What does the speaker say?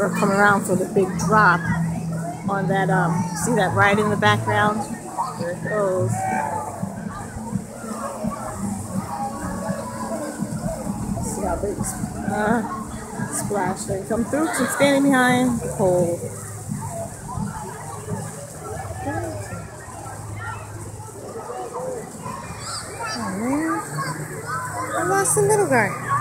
are coming around for the big drop on that, um, see that ride in the background? There it goes. See how big uh, splash they come through. She's standing behind the pole. Oh man, I lost the little guy.